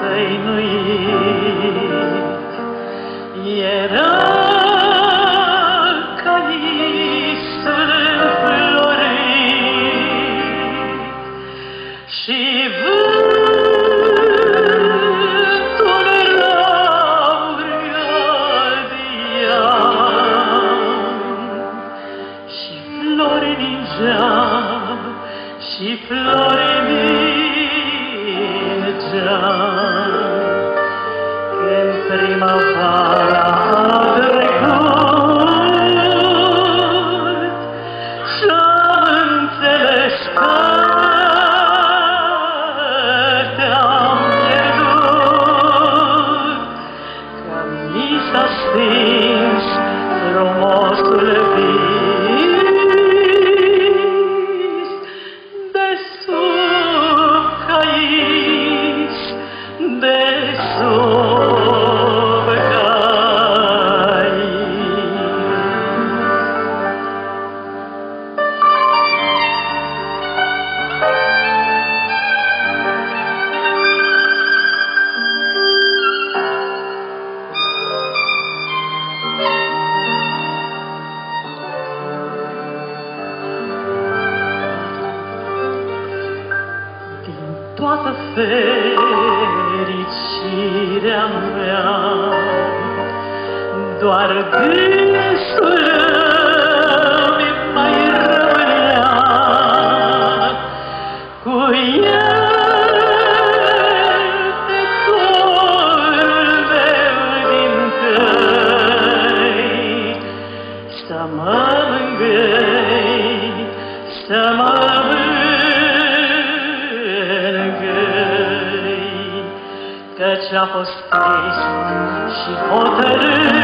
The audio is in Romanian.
tăinuit. Era ca isul înflorit și vântul radiant și flori ningea, și flori ningea. my. Toată fericirea mea, doar gândul mi mai rămânea cu el de corul meu din tăi, să mă mângâi, să mă mângâi, căci a fost trist și hotărât